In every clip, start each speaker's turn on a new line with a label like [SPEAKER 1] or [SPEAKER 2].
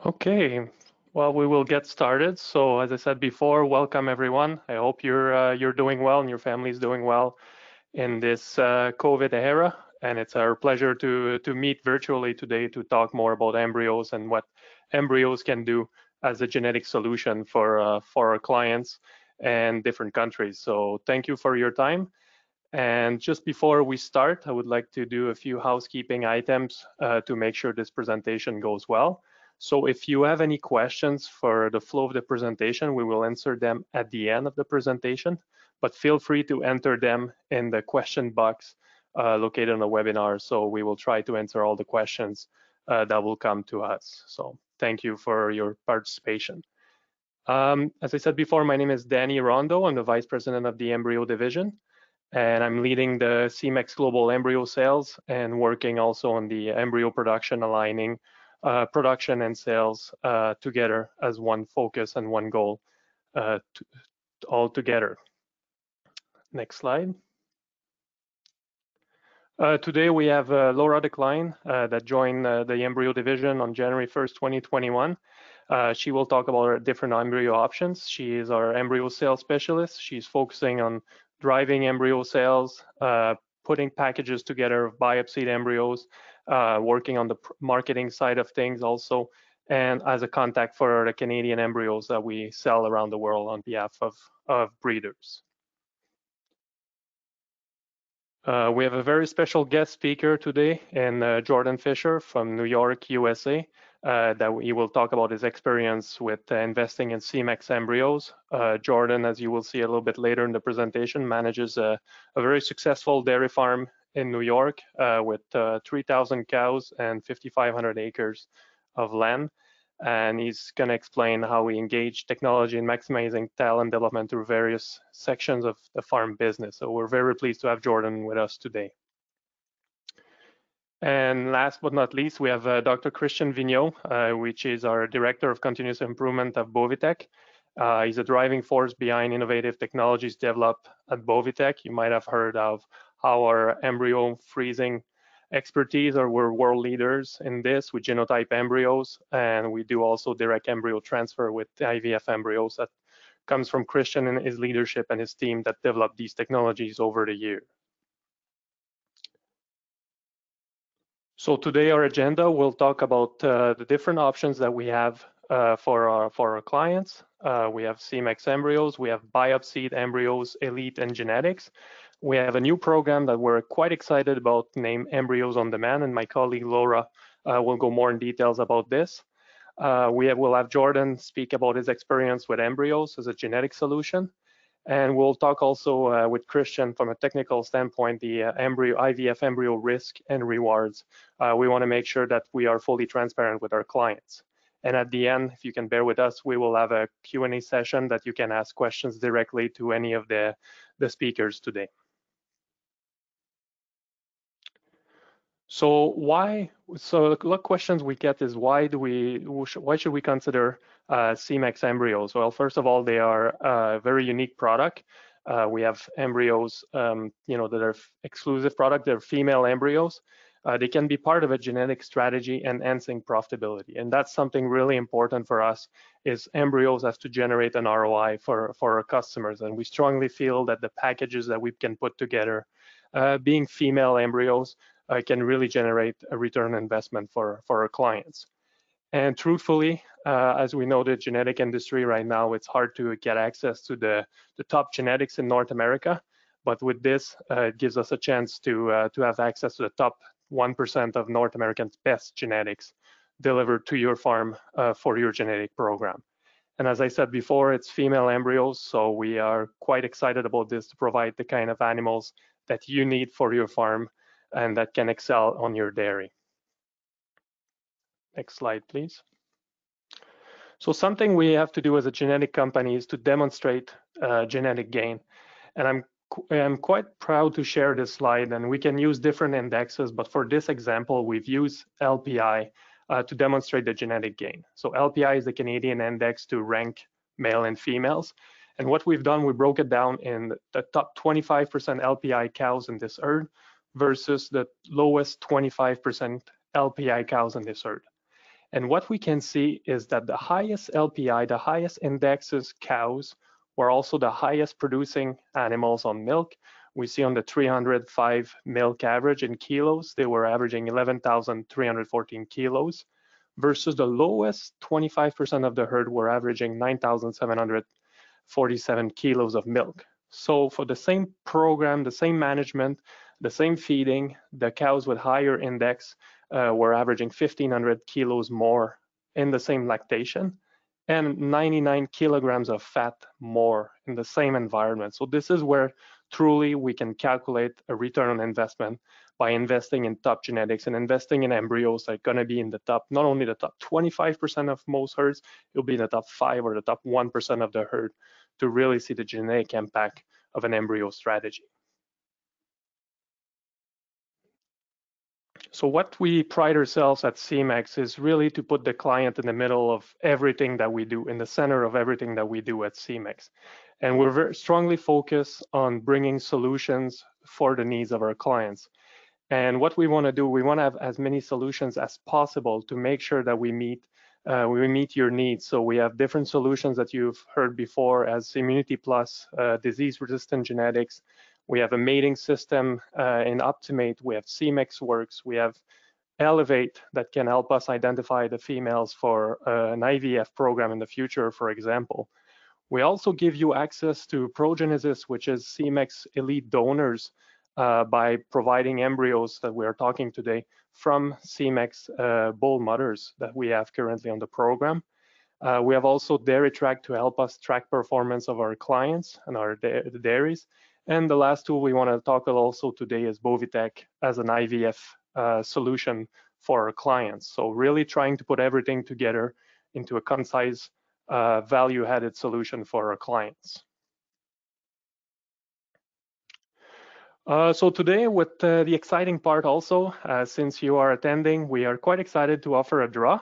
[SPEAKER 1] Okay, well, we will get started. So as I said before, welcome everyone. I hope you're uh, you're doing well and your family is doing well in this uh, COVID era. And it's our pleasure to to meet virtually today to talk more about embryos and what embryos can do as a genetic solution for uh, for our clients and different countries. So thank you for your time. And just before we start, I would like to do a few housekeeping items uh, to make sure this presentation goes well. So if you have any questions for the flow of the presentation, we will answer them at the end of the presentation, but feel free to enter them in the question box uh, located on the webinar. So we will try to answer all the questions uh, that will come to us. So thank you for your participation. Um, as I said before, my name is Danny Rondo. I'm the Vice President of the Embryo Division, and I'm leading the Semex Global Embryo Sales and working also on the embryo production aligning uh, production and sales uh, together as one focus and one goal uh, all together. Next slide. Uh, today we have uh, Laura Decline uh, that joined the embryo division on January 1st, 2021. she will talk about our different embryo options. She is our embryo sales specialist. She's focusing on driving embryo sales, putting packages together of biopsied embryos, uh, working on the marketing side of things also, and as a contact for the Canadian embryos that we sell around the world on behalf of, of breeders. Uh, we have a very special guest speaker today, and uh, Jordan Fisher from New York, USA, uh, that he will talk about his experience with uh, investing in Semex embryos. Uh, Jordan, as you will see a little bit later in the presentation, manages a, a very successful dairy farm in New York uh, with uh, 3,000 cows and 5,500 acres of land. And he's going to explain how we engage technology in maximizing talent development through various sections of the farm business. So we're very pleased to have Jordan with us today. And last but not least, we have uh, Dr. Christian Vigneault, uh, which is our Director of Continuous Improvement at Boviteq. Uh, he's a driving force behind innovative technologies developed at Boviteq. You might have heard of our embryo freezing expertise or we're world leaders in this with genotype embryos and we do also direct embryo transfer with IVF embryos that comes from Christian and his leadership and his team that developed these technologies over the year. So today our agenda will talk about uh, the different options that we have uh, for our for our clients. Uh, we have Semex embryos, we have biopsied embryos, elite and genetics, we have a new program that we're quite excited about named Embryos on Demand, and my colleague Laura uh, will go more in details about this. Uh, we have, will have Jordan speak about his experience with embryos as a genetic solution. And we'll talk also uh, with Christian from a technical standpoint, the uh, embryo IVF embryo risk and rewards. Uh, we want to make sure that we are fully transparent with our clients. And at the end, if you can bear with us, we will have a Q&A session that you can ask questions directly to any of the, the speakers today. So why? So the questions we get is why do we? Why should we consider uh, Semex embryos? Well, first of all, they are a very unique product. Uh, we have embryos, um, you know, that are exclusive product. They're female embryos. Uh, they can be part of a genetic strategy enhancing profitability, and that's something really important for us. Is embryos have to generate an ROI for for our customers, and we strongly feel that the packages that we can put together, uh, being female embryos, can really generate a return investment for, for our clients. And truthfully, uh, as we know the genetic industry right now, it's hard to get access to the, the top genetics in North America. But with this, uh, it gives us a chance to, uh, to have access to the top 1% of North Americans' best genetics delivered to your farm uh, for your genetic program. And as I said before, it's female embryos, so we are quite excited about this to provide the kind of animals that you need for your farm and that can excel on your dairy. Next slide, please. So something we have to do as a genetic company is to demonstrate uh, genetic gain. And I'm, I'm quite proud to share this slide and we can use different indexes, but for this example, we've used LPI uh, to demonstrate the genetic gain. So LPI is the Canadian index to rank male and females. And what we've done, we broke it down in the top 25% LPI cows in this herd versus the lowest 25% LPI cows in this herd. And what we can see is that the highest LPI, the highest indexes cows, were also the highest producing animals on milk. We see on the 305 milk average in kilos, they were averaging 11,314 kilos versus the lowest 25% of the herd were averaging 9,747 kilos of milk. So for the same program, the same management, the same feeding, the cows with higher index uh, were averaging 1,500 kilos more in the same lactation and 99 kilograms of fat more in the same environment. So this is where truly we can calculate a return on investment by investing in top genetics and investing in embryos that are going to be in the top, not only the top 25% of most herds, it'll be in the top five or the top 1% of the herd to really see the genetic impact of an embryo strategy. So what we pride ourselves at Semex is really to put the client in the middle of everything that we do, in the center of everything that we do at Semex. And we're very strongly focused on bringing solutions for the needs of our clients. And what we want to do, we want to have as many solutions as possible to make sure that we meet uh, we meet your needs. So we have different solutions that you've heard before as Immunity Plus, uh, disease-resistant genetics, we have a mating system uh, in Optimate. We have Semex Works. We have Elevate that can help us identify the females for uh, an IVF program in the future, for example. We also give you access to Progenesis, which is Semex elite donors uh, by providing embryos that we are talking today from Semex uh, bull mothers that we have currently on the program. Uh, we have also Dairy Track to help us track performance of our clients and our da dairies. And the last tool we want to talk about also today is Boviteq as an IVF uh, solution for our clients. So really trying to put everything together into a concise uh, value-added solution for our clients. Uh, so today with uh, the exciting part also, uh, since you are attending, we are quite excited to offer a draw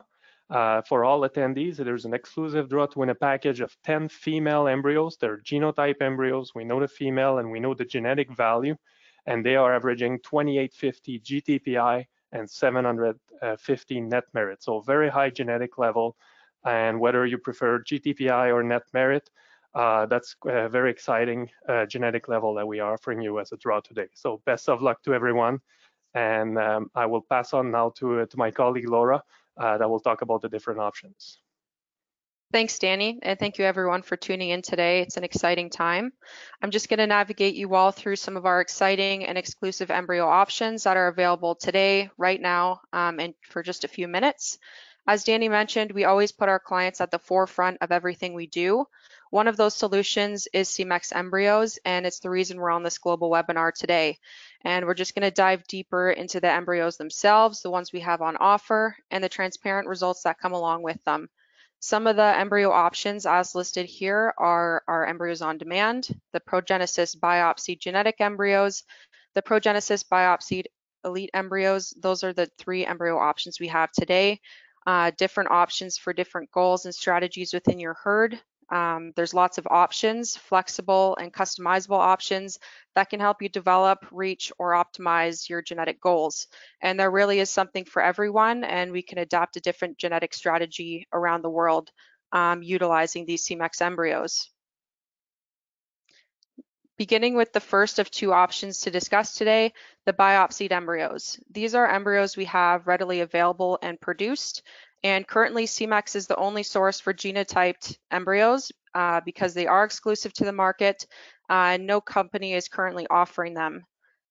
[SPEAKER 1] uh, for all attendees, there's an exclusive draw to win a package of 10 female embryos. They're genotype embryos. We know the female and we know the genetic value, and they are averaging 2850 GTPI and 750 net merit. So very high genetic level. And whether you prefer GTPI or net merit, uh, that's a very exciting uh, genetic level that we are offering you as a draw today. So best of luck to everyone. And um, I will pass on now to, to my colleague Laura, uh, that will talk about the different options.
[SPEAKER 2] Thanks, Danny, and thank you everyone for tuning in today. It's an exciting time. I'm just going to navigate you all through some of our exciting and exclusive embryo options that are available today, right now, um, and for just a few minutes. As Danny mentioned, we always put our clients at the forefront of everything we do. One of those solutions is Semex embryos, and it's the reason we're on this global webinar today. And we're just gonna dive deeper into the embryos themselves, the ones we have on offer, and the transparent results that come along with them. Some of the embryo options as listed here are our embryos on demand, the Progenesis biopsy genetic embryos, the Progenesis biopsied elite embryos. Those are the three embryo options we have today. Uh, different options for different goals and strategies within your herd. Um, there's lots of options, flexible and customizable options that can help you develop, reach, or optimize your genetic goals. And there really is something for everyone, and we can adapt a different genetic strategy around the world um, utilizing these Semex embryos. Beginning with the first of two options to discuss today, the biopsied embryos. These are embryos we have readily available and produced. And currently Semex is the only source for genotyped embryos uh, because they are exclusive to the market. Uh, no company is currently offering them.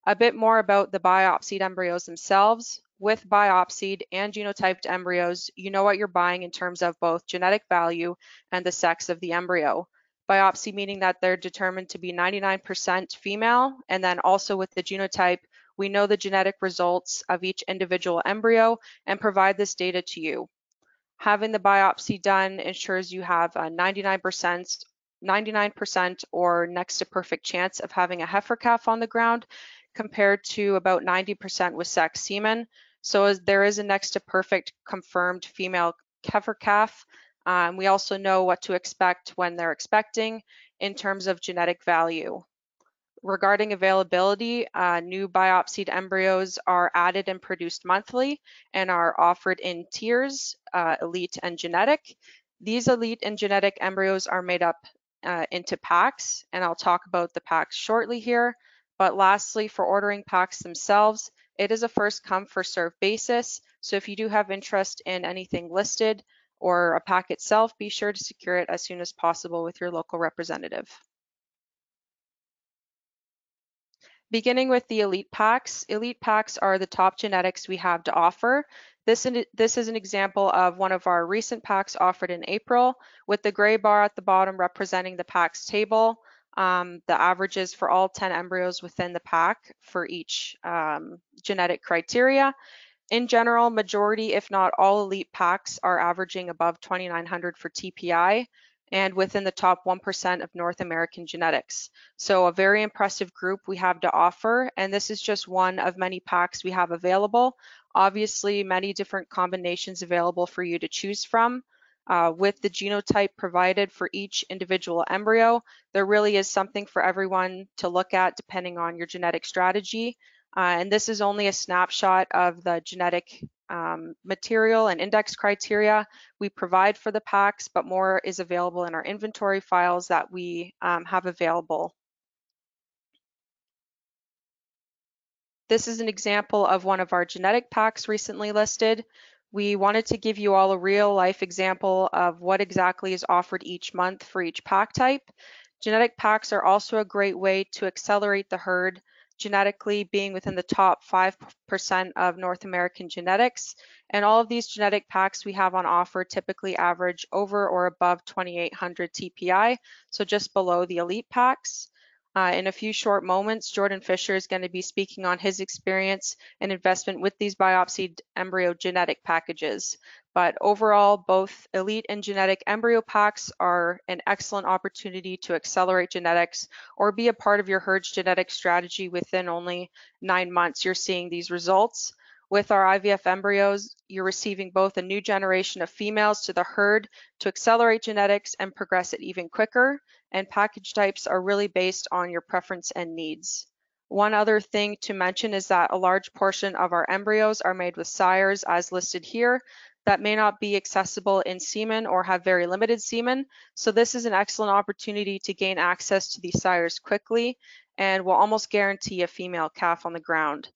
[SPEAKER 2] A bit more about the biopsied embryos themselves. With biopsied and genotyped embryos, you know what you're buying in terms of both genetic value and the sex of the embryo. Biopsy meaning that they're determined to be 99% female, and then also with the genotype, we know the genetic results of each individual embryo and provide this data to you. Having the biopsy done ensures you have a 99% 99% or next to perfect chance of having a heifer calf on the ground compared to about 90% with sex semen. So there is a next to perfect confirmed female heifer calf. Um, we also know what to expect when they're expecting in terms of genetic value. Regarding availability, uh, new biopsied embryos are added and produced monthly and are offered in tiers, uh, elite and genetic. These elite and genetic embryos are made up uh, into packs, and I'll talk about the packs shortly here. But lastly, for ordering packs themselves, it is a first come first serve basis. So if you do have interest in anything listed or a pack itself, be sure to secure it as soon as possible with your local representative. Beginning with the elite packs, elite packs are the top genetics we have to offer. This, this is an example of one of our recent packs offered in April with the gray bar at the bottom representing the packs table, um, the averages for all 10 embryos within the pack for each um, genetic criteria. In general, majority, if not all elite packs are averaging above 2,900 for TPI and within the top 1% of North American genetics. So a very impressive group we have to offer, and this is just one of many packs we have available. Obviously, many different combinations available for you to choose from. Uh, with the genotype provided for each individual embryo, there really is something for everyone to look at depending on your genetic strategy. Uh, and this is only a snapshot of the genetic um, material and index criteria we provide for the packs, but more is available in our inventory files that we um, have available. This is an example of one of our genetic packs recently listed. We wanted to give you all a real life example of what exactly is offered each month for each pack type. Genetic packs are also a great way to accelerate the herd genetically being within the top 5% of North American genetics. And all of these genetic packs we have on offer typically average over or above 2800 TPI, so just below the elite packs. Uh, in a few short moments, Jordan Fisher is going to be speaking on his experience and investment with these biopsied embryo genetic packages. But overall, both elite and genetic embryo packs are an excellent opportunity to accelerate genetics or be a part of your herd's genetic strategy within only nine months. You're seeing these results. With our IVF embryos, you're receiving both a new generation of females to the herd to accelerate genetics and progress it even quicker, and package types are really based on your preference and needs. One other thing to mention is that a large portion of our embryos are made with sires as listed here, that may not be accessible in semen or have very limited semen. So this is an excellent opportunity to gain access to these sires quickly and will almost guarantee a female calf on the ground.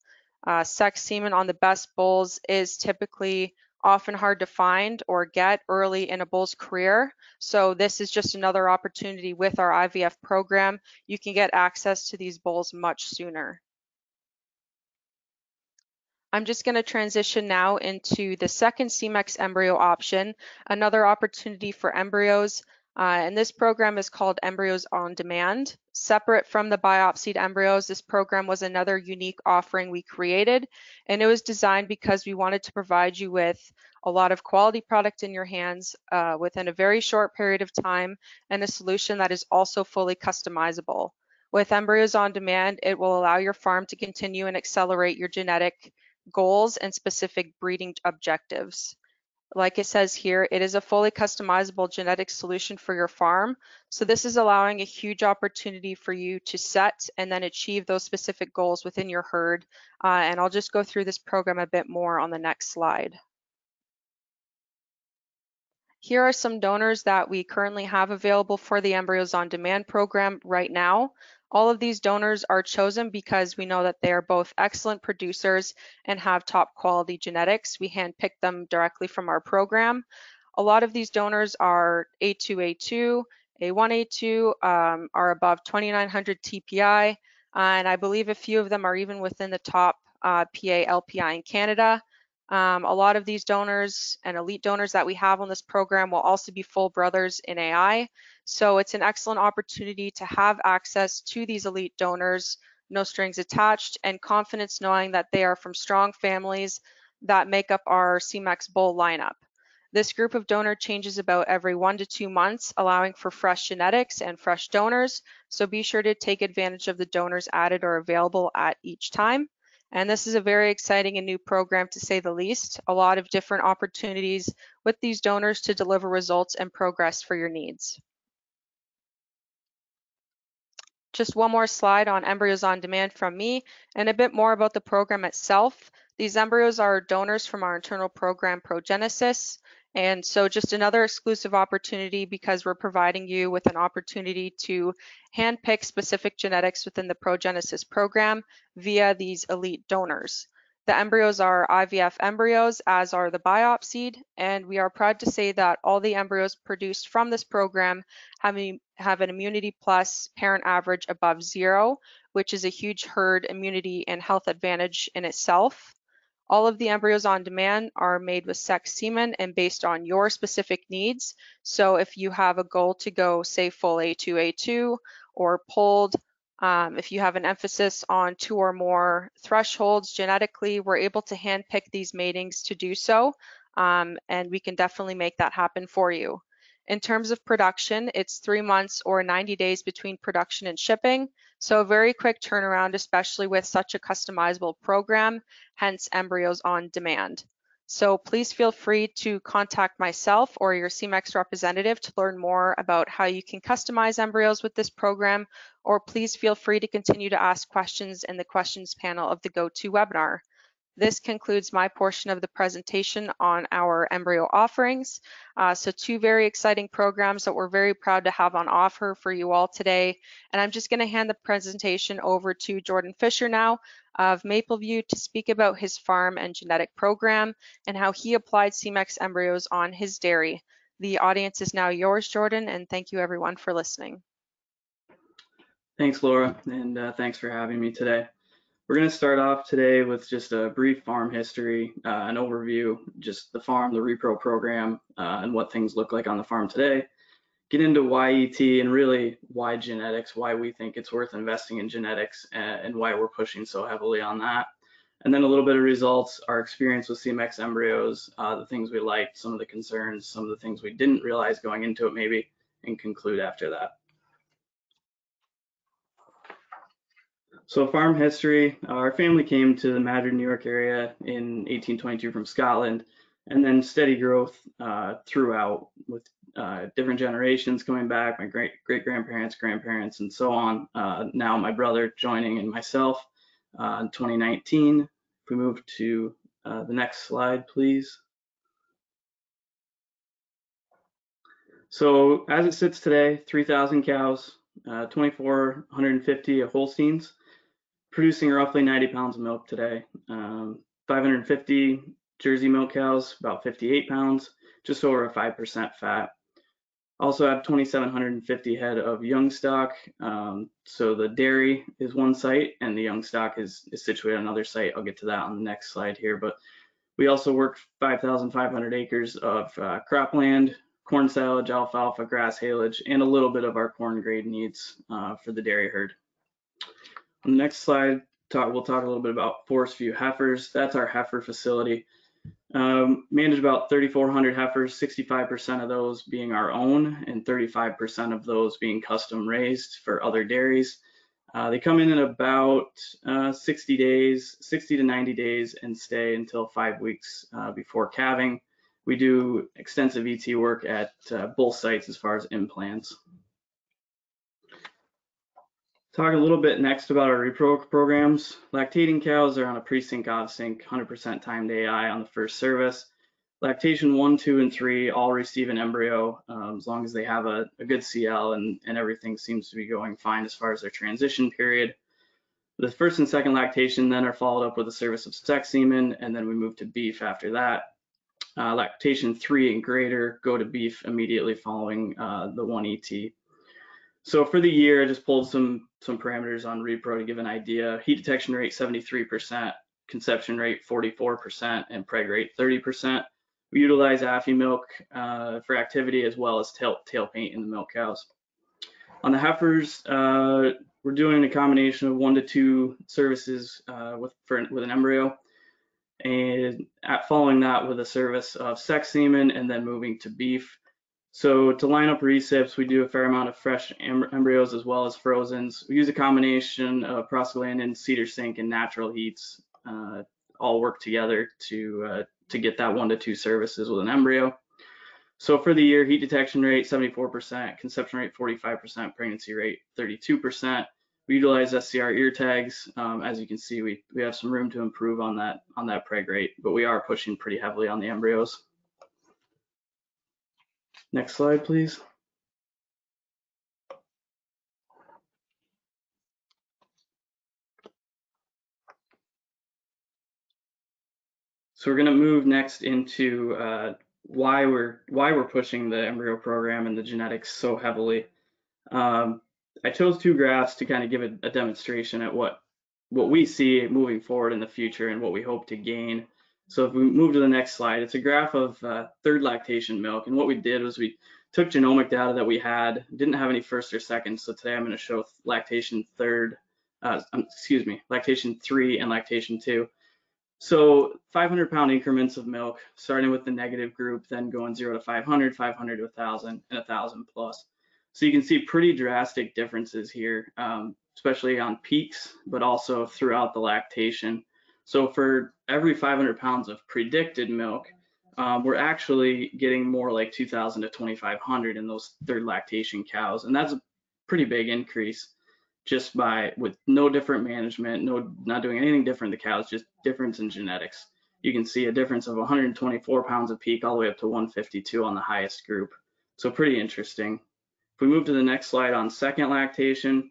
[SPEAKER 2] Uh, sex semen on the best bulls is typically often hard to find or get early in a bull's career. So this is just another opportunity with our IVF program. You can get access to these bulls much sooner. I'm just going to transition now into the second Semex embryo option, another opportunity for embryos. Uh, and this program is called Embryos on Demand. Separate from the biopsied embryos, this program was another unique offering we created. And it was designed because we wanted to provide you with a lot of quality product in your hands uh, within a very short period of time and a solution that is also fully customizable. With Embryos on Demand, it will allow your farm to continue and accelerate your genetic goals and specific breeding objectives. Like it says here, it is a fully customizable genetic solution for your farm. So this is allowing a huge opportunity for you to set and then achieve those specific goals within your herd. Uh, and I'll just go through this program a bit more on the next slide. Here are some donors that we currently have available for the Embryos on Demand program right now. All of these donors are chosen because we know that they are both excellent producers and have top quality genetics. We handpick them directly from our program. A lot of these donors are A2A2, A1A2, um, are above 2900 TPI, and I believe a few of them are even within the top uh, PA LPI in Canada. Um, a lot of these donors and elite donors that we have on this program will also be full brothers in AI. So it's an excellent opportunity to have access to these elite donors, no strings attached, and confidence knowing that they are from strong families that make up our Semex Bull lineup. This group of donor changes about every one to two months, allowing for fresh genetics and fresh donors. So be sure to take advantage of the donors added or available at each time. And this is a very exciting and new program to say the least. A lot of different opportunities with these donors to deliver results and progress for your needs. Just one more slide on embryos on demand from me and a bit more about the program itself. These embryos are donors from our internal program Progenesis. And so just another exclusive opportunity because we're providing you with an opportunity to handpick specific genetics within the Progenesis program via these elite donors. The embryos are IVF embryos, as are the biopsied, and we are proud to say that all the embryos produced from this program have, have an immunity plus parent average above zero, which is a huge herd immunity and health advantage in itself. All of the embryos on demand are made with sex semen and based on your specific needs. So if you have a goal to go, say, full A2A2 or polled, um, if you have an emphasis on two or more thresholds genetically, we're able to handpick these matings to do so, um, and we can definitely make that happen for you. In terms of production, it's three months or 90 days between production and shipping. So a very quick turnaround, especially with such a customizable program, hence embryos on demand. So please feel free to contact myself or your Semex representative to learn more about how you can customize embryos with this program, or please feel free to continue to ask questions in the questions panel of the GoToWebinar. This concludes my portion of the presentation on our embryo offerings. Uh, so two very exciting programs that we're very proud to have on offer for you all today. And I'm just gonna hand the presentation over to Jordan Fisher now of Mapleview to speak about his farm and genetic program and how he applied Semex embryos on his dairy. The audience is now yours, Jordan, and thank you everyone for listening.
[SPEAKER 3] Thanks, Laura, and uh, thanks for having me today. We're going to start off today with just a brief farm history, uh, an overview, just the farm, the repro program, uh, and what things look like on the farm today. Get into why ET and really why genetics, why we think it's worth investing in genetics, and, and why we're pushing so heavily on that. And then a little bit of results, our experience with Semex embryos, uh, the things we liked, some of the concerns, some of the things we didn't realize going into it maybe, and conclude after that. So farm history, our family came to the Madrid, New York area in 1822 from Scotland, and then steady growth uh, throughout with uh, different generations coming back, my great great grandparents, grandparents, and so on. Uh, now my brother joining and myself uh, in 2019. If we move to uh, the next slide, please. So as it sits today, 3,000 cows, uh, 2,450 Holsteins, producing roughly 90 pounds of milk today. Um, 550 Jersey milk cows, about 58 pounds, just over a 5% fat. Also have 2,750 head of young stock. Um, so the dairy is one site and the young stock is, is situated on another site. I'll get to that on the next slide here. But we also work 5,500 acres of uh, cropland, corn silage, alfalfa, grass haylage, and a little bit of our corn grade needs uh, for the dairy herd. Next slide, talk, we'll talk a little bit about Forest View heifers. That's our heifer facility. Um, manage about 3,400 heifers, 65% of those being our own and 35% of those being custom raised for other dairies. Uh, they come in in about uh, 60 days, 60 to 90 days and stay until five weeks uh, before calving. We do extensive ET work at uh, both sites as far as implants. Talk a little bit next about our repro programs. Lactating cows are on a Presynch-Ovsynch 100% timed AI on the first service. Lactation one, two, and three all receive an embryo um, as long as they have a, a good CL and, and everything seems to be going fine as far as their transition period. The first and second lactation then are followed up with a service of sex semen, and then we move to beef after that. Uh, lactation three and greater go to beef immediately following uh, the one ET. So for the year, I just pulled some some parameters on repro to give an idea. Heat detection rate 73%, conception rate 44%, and preg rate 30%. We utilize Afimilk uh, for activity as well as tail, tail paint in the milk cows. On the heifers, uh, we're doing a combination of one to two services uh, with for, with an embryo, and at, following that with a service of sex semen, and then moving to beef. So to line up recips, we do a fair amount of fresh embryos as well as frozens. We use a combination of prostaglandin, CIDR synch, and natural heats uh, all work together to uh, to get that one to two services with an embryo. So for the year, heat detection rate 74%, conception rate 45%, pregnancy rate 32%, We utilize SCR ear tags. Um, as you can see, we, we have some room to improve on that on that preg rate, but we are pushing pretty heavily on the embryos. Next slide, please. So we're going to move next into uh, why we're why we're pushing the embryo program and the genetics so heavily. Um, I chose two graphs to kind of give a, a, demonstration at what what we see moving forward in the future and what we hope to gain. So if we move to the next slide, it's a graph of uh, third lactation milk. And what we did was we took genomic data that we had, didn't have any first or second. So today I'm going to show lactation third, uh, um, excuse me, lactation three and lactation two. So 500 pound increments of milk, starting with the negative group, then going zero to 500, 500 to 1000, and 1000 plus. So you can see pretty drastic differences here, um, especially on peaks, but also throughout the lactation. So for every 500 pounds of predicted milk, um, we're actually getting more like 2000 to 2500 in those third lactation cows. And that's a pretty big increase just by with no different management, no not doing anything different to cows, just difference in genetics. You can see a difference of 124 pounds of peak all the way up to 152 on the highest group. So pretty interesting. If we move to the next slide on second lactation,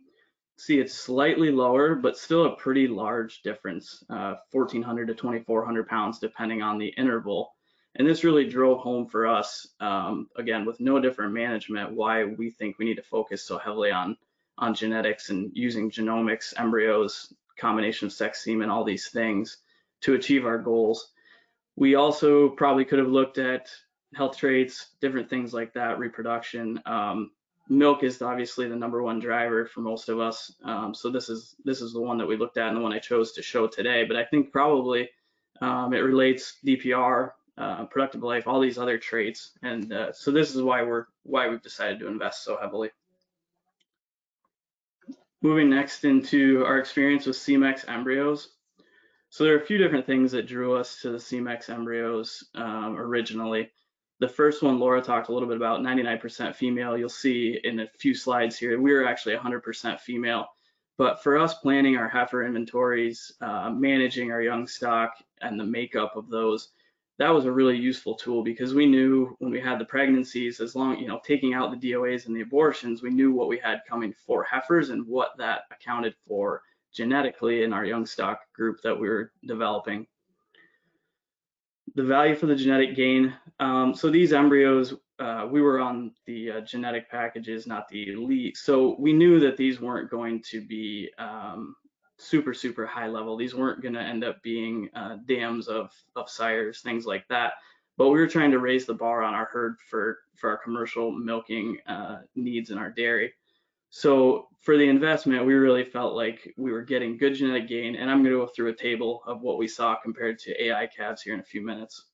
[SPEAKER 3] see it's slightly lower, but still a pretty large difference, uh, 1400 to 2400 pounds depending on the interval. And this really drove home for us, um, again, with no different management, why we think we need to focus so heavily on on genetics and using genomics, embryos, combination of sex semen, all these things to achieve our goals. We also probably could have looked at health traits, different things like that, reproduction. Um, milk is obviously the number one driver for most of us. Um, so this is this is the one that we looked at and the one I chose to show today. But I think probably um, it relates DPR, uh, productive life, all these other traits. And uh, so this is why we're why we've decided to invest so heavily. Moving next into our experience with Semex embryos. So there are a few different things that drew us to the Semex embryos um, originally. The first one Laura talked a little bit about, 99% female. You'll see in a few slides here, we were actually 100% female. But for us planning our heifer inventories, uh, managing our young stock and the makeup of those, that was a really useful tool because we knew when we had the pregnancies, as long, you know, taking out the DOAs and the abortions, we knew what we had coming for heifers and what that accounted for genetically in our young stock group that we were developing. The value for the genetic gain. Um, so these embryos, uh, we were on the uh, genetic packages, not the elite. So we knew that these weren't going to be um, super super high level. These weren't going to end up being uh, dams of of sires, things like that. But we were trying to raise the bar on our herd for for our commercial milking uh, needs in our dairy. So for the investment, we really felt like we were getting good genetic gain, and I'm going to go through a table of what we saw compared to AI calves here in a few minutes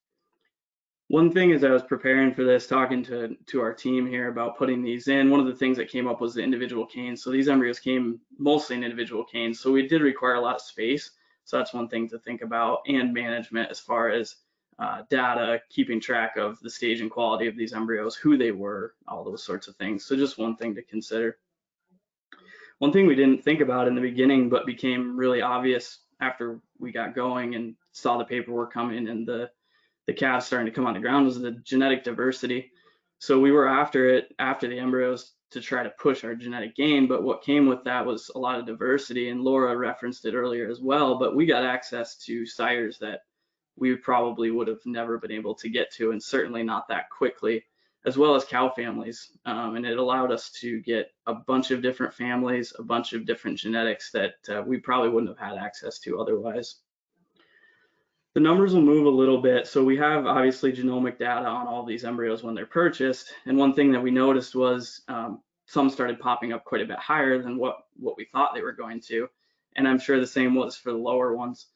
[SPEAKER 3] one thing as I was preparing for this, talking to to our team here about putting these in, one of the things that came up was the individual canes. So these embryos came mostly in individual canes, so we did require a lot of space. So that's one thing to think about, and management as far as uh, data, keeping track of the stage and quality of these embryos, who they were, all those sorts of things. So just one thing to consider. One thing we didn't think about in the beginning, but became really obvious after we got going and saw the paperwork coming and the the calves starting to come on the ground was the genetic diversity. So we were after it after the embryos to try to push our genetic gain, but what came with that was a lot of diversity, and Laura referenced it earlier as well. But we got access to sires that we probably would have never been able to get to, and certainly not that quickly, as well as cow families. Um, and it allowed us to get a bunch of different families, a bunch of different genetics that uh, we probably wouldn't have had access to otherwise the numbers will move a little bit. So we have obviously genomic data on all these embryos when they're purchased. And one thing that we noticed was um, some started popping up quite a bit higher than what, what we thought they were going to. And I'm sure the same was for the lower ones.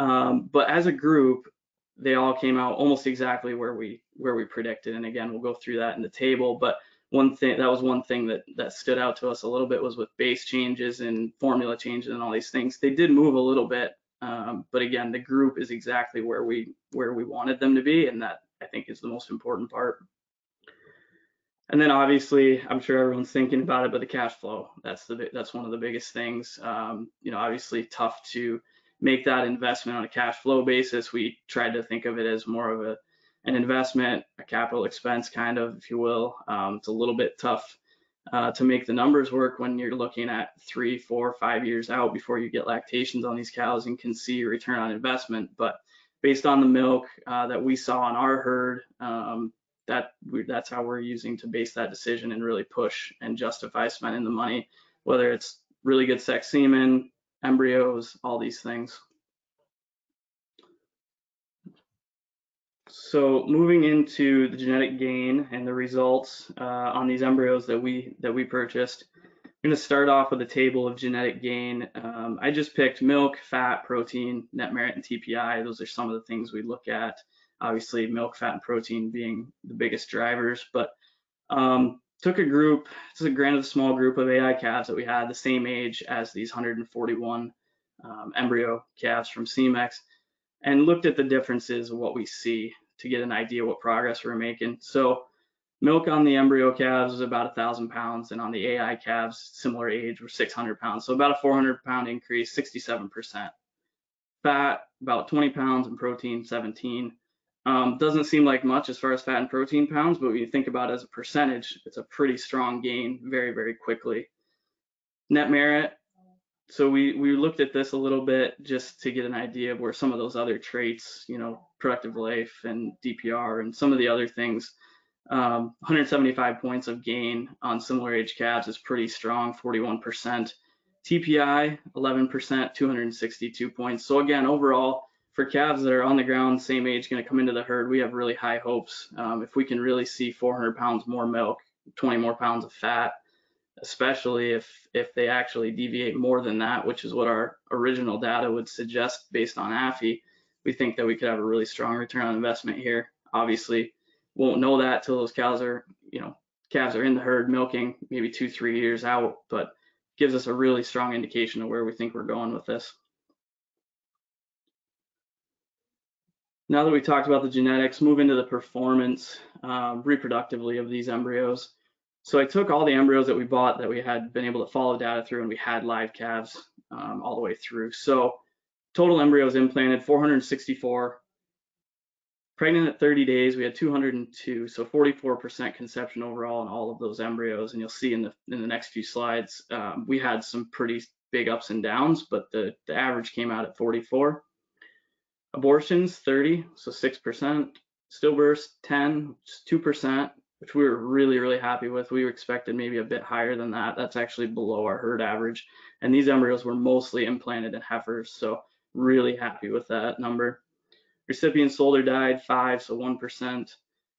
[SPEAKER 3] Um, but as a group, they all came out almost exactly where we where we predicted. And again, we'll go through that in the table. But one thing that was one thing that that stood out to us a little bit was with base changes and formula changes and all these things. They did move a little bit um, but again, the group is exactly where we where we wanted them to be, and that I think is the most important part. And then obviously, I'm sure everyone's thinking about it, but the cash flow, that's the that's one of the biggest things. Um, you know, obviously tough to make that investment on a cash flow basis. We tried to think of it as more of a an investment, a capital expense kind of, if you will. Um, it's a little bit tough uh, to make the numbers work when you're looking at three, four, five years out before you get lactations on these cows and can see return on investment. But based on the milk uh, that we saw on our herd, um, that we, that's how we're using to base that decision and really push and justify spending the money, whether it's really good sex semen, embryos, all these things. So moving into the genetic gain and the results uh, on these embryos that we that we purchased, I'm going to start off with a table of genetic gain. Um, I just picked milk, fat, protein, net merit, and TPI. Those are some of the things we look at. Obviously, milk, fat, and protein being the biggest drivers, but um, took a group, it's a granted small group of AI calves that we had the same age as these 141 um, embryo calves from Semex and looked at the differences of what we see to get an idea what progress we're making. So milk on the embryo calves was about a thousand pounds and on the AI calves, similar age, were 600 pounds. So about a 400 pound increase, 67%. Fat, about 20 pounds and protein, 17. Um, doesn't seem like much as far as fat and protein pounds, but when you think about it as a percentage, it's a pretty strong gain very, very quickly. Net merit, so we we looked at this a little bit just to get an idea of where some of those other traits, you know, productive life and DPR and some of the other things. Um, 175 points of gain on similar age calves is pretty strong, 41%. TPI 11%, 262 points. So again, overall, for calves that are on the ground, same age, going to come into the herd, we have really high hopes. Um, if we can really see 400 pounds more milk, 20 more pounds of fat, especially if if they actually deviate more than that, which is what our original data would suggest based on AFI, we think that we could have a really strong return on investment here. Obviously, won't know that till those cows are, you know, calves are in the herd milking maybe two, three years out, but gives us a really strong indication of where we think we're going with this. Now that we talked about the genetics, move into the performance um, reproductively of these embryos. So I took all the embryos that we bought that we had been able to follow data through and we had live calves um, all the way through. So total embryos implanted 464. Pregnant at 30 days, we had 202, so 44% conception overall in all of those embryos. And you'll see in the in the next few slides, um, we had some pretty big ups and downs, but the, the average came out at 44. Abortions 30, so 6%. Stillbirths 10, 2% which we were really, really happy with. We expected maybe a bit higher than that. That's actually below our herd average. And these embryos were mostly implanted in heifers, so really happy with that number. Recipient sold or died, five, so 1%.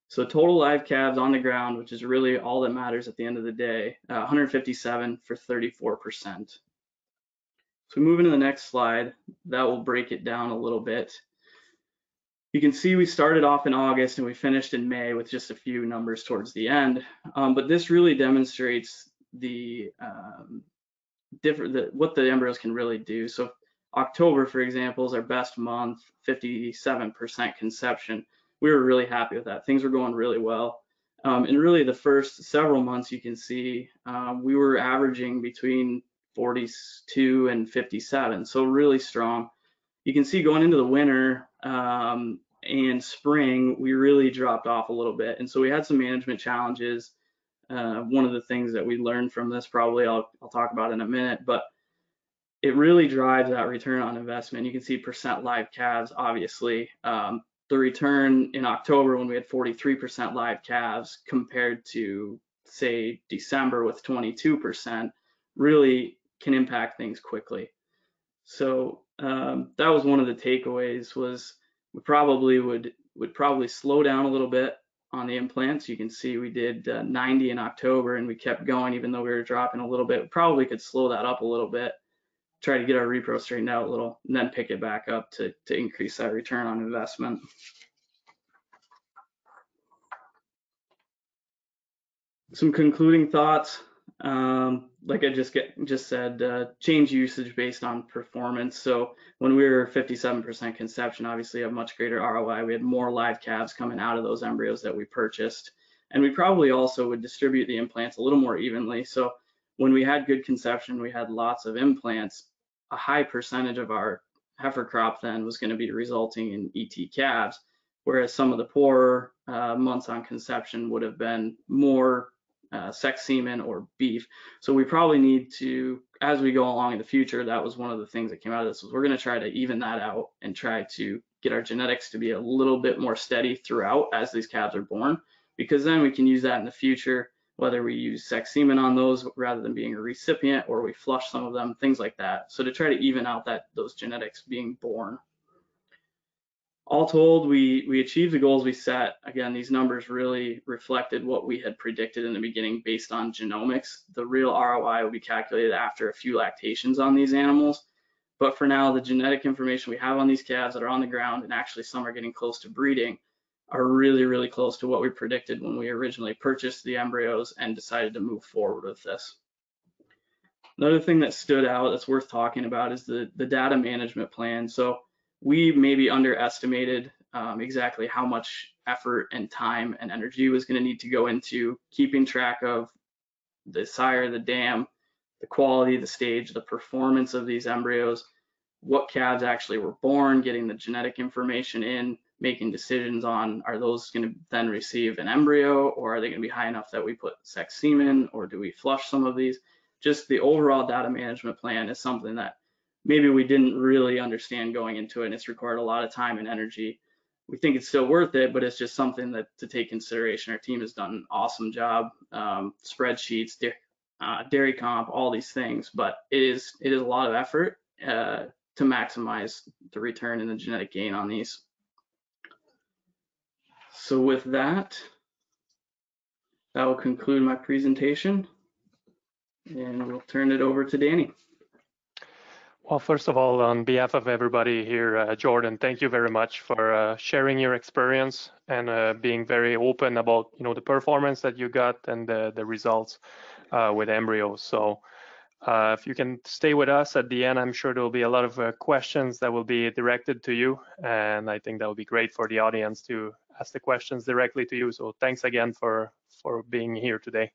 [SPEAKER 3] So total live calves on the ground, which is really all that matters at the end of the day, uh, 157 for 34%. So we move into the next slide. That will break it down a little bit. You can see we started off in August and we finished in May with just a few numbers towards the end. Um, but this really demonstrates the um, different the, what the embryos can really do. So October, for example, is our best month, 57% conception. We were really happy with that. Things were going really well. Um, and really the first several months you can see um, we were averaging between 42 and 57, so really strong you can see going into the winter um, and spring, we really dropped off a little bit. And so we had some management challenges. Uh, one of the things that we learned from this, probably I'll, I'll talk about in a minute, but it really drives that return on investment. You can see percent live calves, obviously. Um, the return in October when we had 43% live calves compared to say December with 22% really can impact things quickly. So um, that was one of the takeaways was we probably would would probably slow down a little bit on the implants. You can see we did uh, 90 in October and we kept going even though we were dropping a little bit. We Probably could slow that up a little bit, try to get our repro straightened out a little, and then pick it back up to, to increase that return on investment. Some concluding thoughts. Um, like I just get just said, uh, change usage based on performance. So when we were 57% conception, obviously a much greater ROI. We had more live calves coming out of those embryos that we purchased, And we probably also would distribute the implants a little more evenly. So when we had good conception, we had lots of implants, a high percentage of our heifer crop then was going to be resulting in ET calves, whereas some of the poorer uh, months on conception would have been more uh, sex semen or beef. So we probably need to, as we go along in the future, that was one of the things that came out of this was we're going to try to even that out and try to get our genetics to be a little bit more steady throughout as these calves are born, because then we can use that in the future, whether we use sex semen on those rather than being a recipient or we flush some of them, things like that. So to try to even out that those genetics being born all told, we we achieved the goals we set. Again, these numbers really reflected what we had predicted in the beginning based on genomics. The real ROI will be calculated after a few lactations on these animals. But for now, the genetic information we have on these calves that are on the ground, and actually some are getting close to breeding, are really, really close to what we predicted when we originally purchased the embryos and decided to move forward with this. Another thing that stood out that's worth talking about is the, the data management plan. So we maybe underestimated um, exactly how much effort and time and energy was going to need to go into keeping track of the sire, the dam, the quality, the stage, the performance of these embryos, what calves actually were born, getting the genetic information in, making decisions on are those going to then receive an embryo or are they going to be high enough that we put sex semen or do we flush some of these? Just the overall data management plan is something that maybe we didn't really understand going into it and it's required a lot of time and energy we think it's still worth it but it's just something that to take consideration our team has done an awesome job um, spreadsheets uh, dairy comp all these things but it is it is a lot of effort uh, to maximize the return and the genetic gain on these so with that that will conclude my presentation and we'll turn it over to Danny.
[SPEAKER 1] Well, first of all, on behalf of everybody here, uh, Jordan, thank you very much for uh, sharing your experience and uh, being very open about, you know, the performance that you got and the, the results uh, with embryos. So uh, if you can stay with us at the end, I'm sure there will be a lot of uh, questions that will be directed to you. And I think that will be great for the audience to ask the questions directly to you. So thanks again for, for being here today.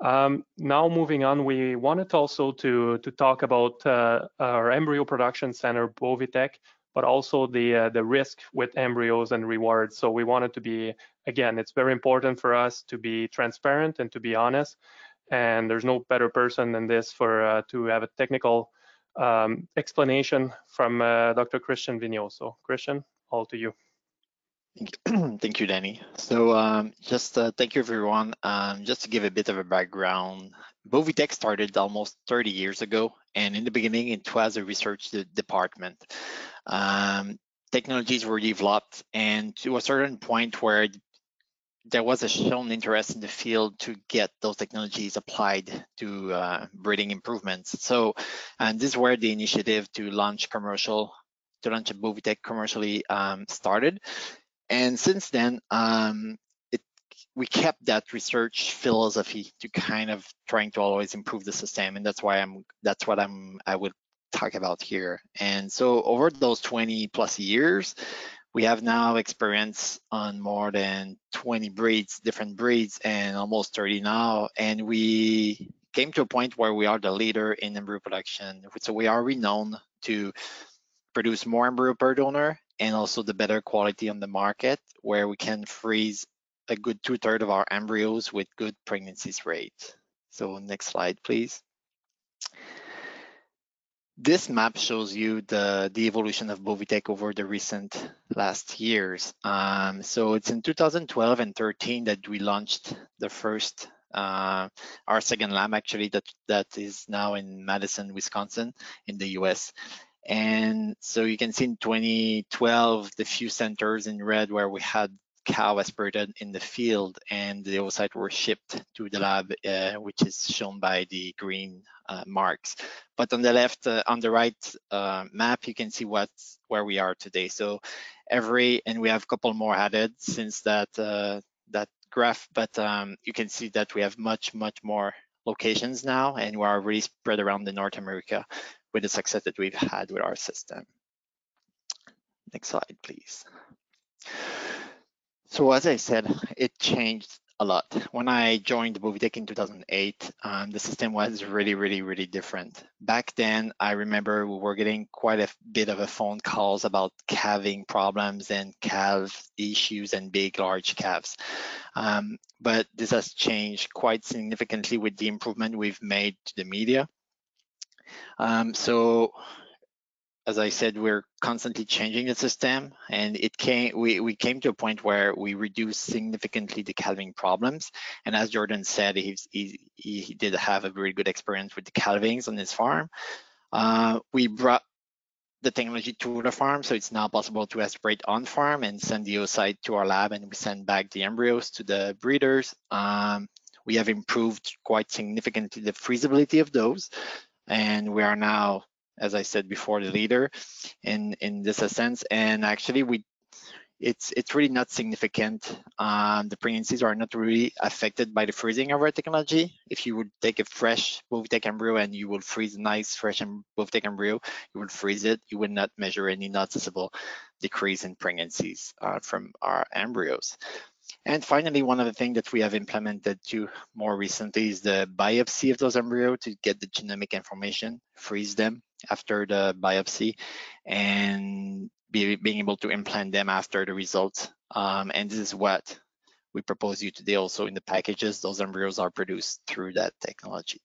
[SPEAKER 1] Um, now moving on, we wanted also to, to talk about uh, our embryo production center, Boviteq, but also the, uh, the risk with embryos and rewards. So we wanted to be, again, it's very important for us to be transparent and to be honest. And there's no better person than this for uh, to have a technical um, explanation from uh, Dr. Christian Vigneault. So Christian, all to you.
[SPEAKER 4] Thank you, Danny. So um, just uh, thank you, everyone. Um, just to give a bit of a background, Boviteq started almost 30 years ago, and in the beginning, it was a research department. Um, technologies were developed, and to a certain point where there was a shown interest in the field to get those technologies applied to uh, breeding improvements. So, and this is where the initiative to launch commercial, to launch a Boviteq commercially um, started. And since then, um, it, we kept that research philosophy to kind of trying to always improve the system, and that's why I'm that's what I'm I would talk about here. And so over those 20 plus years, we have now experience on more than 20 breeds, different breeds, and almost 30 now. And we came to a point where we are the leader in embryo production. So we are renowned to produce more embryo per donor and also the better quality on the market where we can freeze a good two third of our embryos with good pregnancies rate. So next slide, please. This map shows you the, the evolution of Boviteq over the recent last years. Um, so it's in 2012 and 13 that we launched the first, uh, our second lab actually that, that is now in Madison, Wisconsin in the US. And so you can see in 2012, the few centers in red where we had cow aspirated in the field and the oocyte were shipped to the lab, uh, which is shown by the green uh, marks. But on the left, uh, on the right uh, map, you can see what's where we are today. So every, and we have a couple more added since that uh, that graph, but um, you can see that we have much, much more locations now, and we are really spread around the North America with the success that we've had with our system. Next slide, please. So as I said, it changed a lot. When I joined Boviteq in 2008, um, the system was really, really, really different. Back then, I remember we were getting quite a bit of a phone calls about calving problems and calf issues and big, large calves. Um, but this has changed quite significantly with the improvement we've made to the media. Um, so as I said, we're constantly changing the system, and it came. We we came to a point where we reduced significantly the calving problems. And as Jordan said, he's, he he did have a very good experience with the calvings on his farm. Uh, we brought the technology to the farm, so it's now possible to aspirate on farm and send the oocyte to our lab, and we send back the embryos to the breeders. Um, we have improved quite significantly the freezability of those, and we are now as I said before, the leader in in this sense. And actually, we it's it's really not significant. Um, the pregnancies are not really affected by the freezing of our technology. If you would take a fresh Boviteq embryo and you will freeze a nice fresh Boviteq embryo, you would freeze it. You would not measure any noticeable decrease in pregnancies uh, from our embryos. And finally, one of the things that we have implemented too more recently is the biopsy of those embryos to get the genomic information, freeze them after the biopsy, and be, being able to implant them after the results. Um, and this is what we propose you today also in the packages. Those embryos are produced through that technology.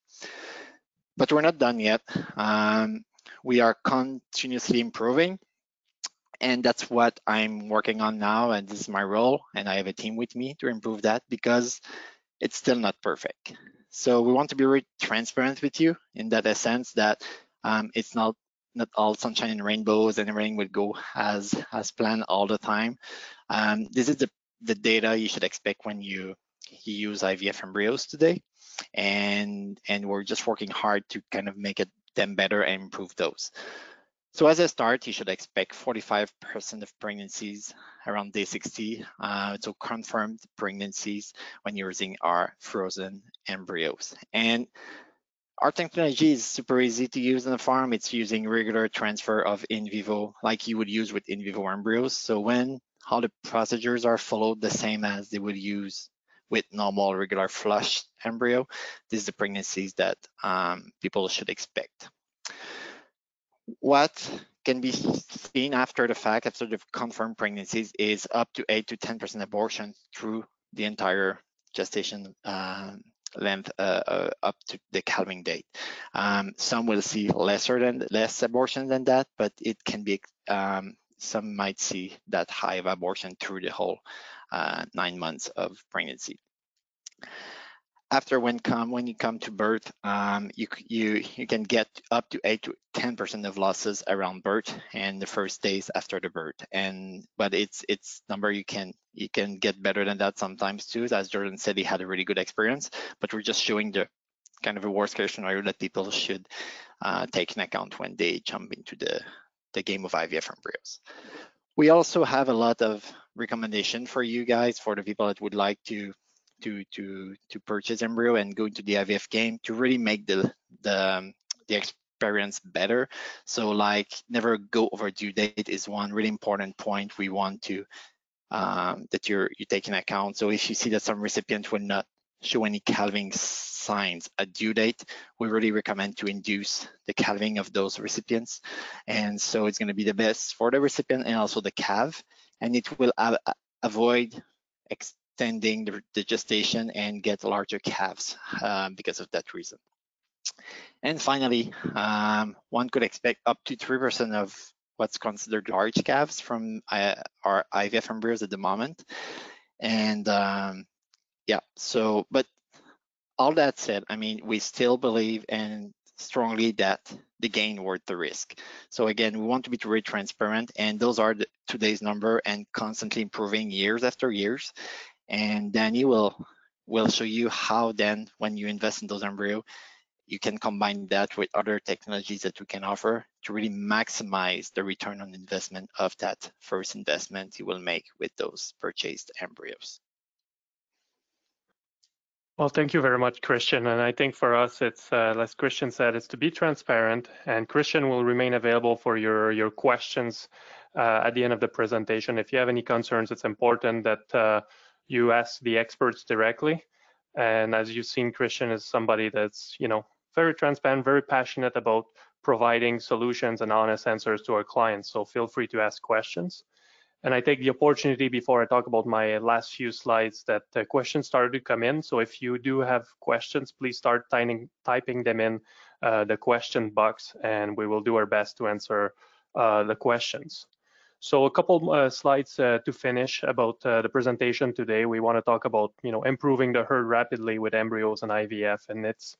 [SPEAKER 4] But we're not done yet. Um, we are continuously improving and that's what I'm working on now, and this is my role, and I have a team with me to improve that because it's still not perfect. So we want to be very transparent with you in that sense that um, it's not not all sunshine and rainbows and everything would go as as planned all the time. Um, this is the the data you should expect when you, you use IVF embryos today, and and we're just working hard to kind of make it them better and improve those. So as a start, you should expect 45% of pregnancies around day 60. Uh, so confirmed pregnancies when you're using our frozen embryos. And our technology is super easy to use on the farm. It's using regular transfer of in vivo like you would use with in vivo embryos. So when all the procedures are followed the same as they would use with normal regular flush embryo, this is the pregnancies that um, people should expect what can be seen after the fact, after the confirmed pregnancies, is up to 8 to 10% abortion through the entire gestation uh, length uh, uh, up to the calving date. Um, some will see lesser than less abortion than that, but it can be um, some might see that high of abortion through the whole uh, nine months of pregnancy after when come when you come to birth, um, you you you can get up to eight to ten percent of losses around birth and the first days after the birth. And but it's it's number you can you can get better than that sometimes too. As Jordan said, he had a really good experience. But we're just showing the kind of a worst case scenario that people should uh, take in account when they jump into the the game of IVF embryos. We also have a lot of recommendation for you guys for the people that would like to to to to purchase embryo and go into the IVF game to really make the the um, the experience better. So like never go over due date is one really important point we want to um, that you're you take in account. So if you see that some recipients will not show any calving signs at due date, we really recommend to induce the calving of those recipients. And so it's going to be the best for the recipient and also the calf, and it will avoid extending the, the gestation and get larger calves um, because of that reason. And finally, um, one could expect up to 3% of what's considered large calves from uh, our IVF embryos at the moment. And um, yeah, so, but all that said, I mean, we still believe and strongly that the gain worth the risk. So again, we want to be very transparent and those are the, today's number and constantly improving years after years and Danny will will show you how then when you invest in those embryo, you can combine that with other technologies that we can offer to really maximize the return on investment of that first investment you will make with those purchased embryos.
[SPEAKER 1] Well, thank you very much, Christian. And I think for us, it's uh, as Christian said, it's to be transparent, and Christian will remain available for your your questions uh, at the end of the presentation. If you have any concerns, it's important that uh, you ask the experts directly. And as you've seen, Christian is somebody that's, you know, very transparent, very passionate about providing solutions and honest answers to our clients. So feel free to ask questions. And I take the opportunity before I talk about my last few slides that the questions started to come in. So if you do have questions, please start typing, typing them in uh, the question box and we will do our best to answer uh, the questions. So a couple uh, slides uh, to finish about uh, the presentation today. We want to talk about, you know, improving the herd rapidly with embryos and IVF. And it's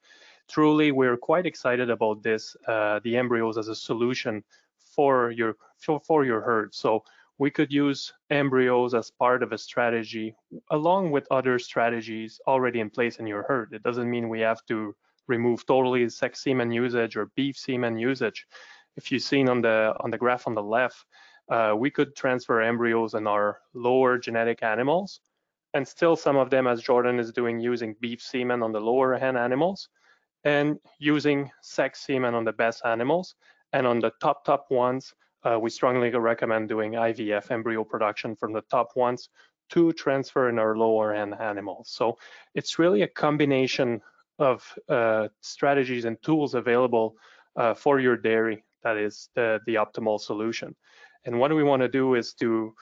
[SPEAKER 1] truly, we're quite excited about this, uh, the embryos as a solution for your, for, for your herd. So we could use embryos as part of a strategy along with other strategies already in place in your herd. It doesn't mean we have to remove totally sex semen usage or beef semen usage. If you've seen on the on the graph on the left, uh, we could transfer embryos in our lower genetic animals and still some of them as Jordan is doing using beef semen on the lower hen animals and using sex semen on the best animals and on the top top ones uh, we strongly recommend doing IVF embryo production from the top ones to transfer in our lower hen animals. So it's really a combination of uh, strategies and tools available uh, for your dairy that is the, the optimal solution. And what we want to do is to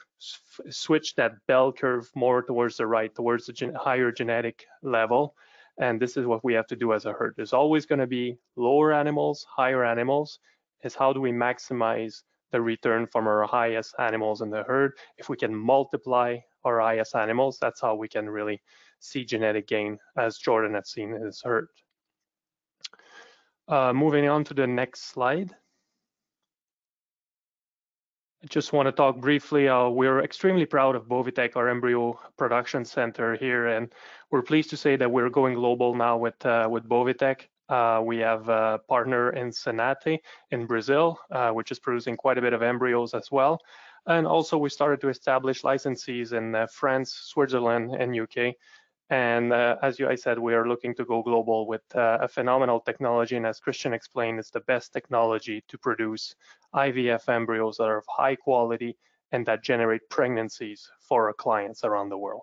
[SPEAKER 1] switch that bell curve more towards the right, towards the gen higher genetic level. And this is what we have to do as a herd. There's always going to be lower animals, higher animals. Is how do we maximize the return from our highest animals in the herd. If we can multiply our highest animals, that's how we can really see genetic gain as Jordan has seen in his herd. Uh, moving on to the next slide. Just want to talk briefly. Uh, we're extremely proud of Boviteq, our embryo production center here, and we're pleased to say that we're going global now with uh, with Boviteq. Uh, we have a partner in Cenatte in Brazil, uh, which is producing quite a bit of embryos as well. And also we started to establish licensees in uh, France, Switzerland, and UK. And uh, as you, I said, we are looking to go global with uh, a phenomenal technology. And as Christian explained, it's the best technology to produce IVF embryos that are of high quality and that generate pregnancies for our clients around the world.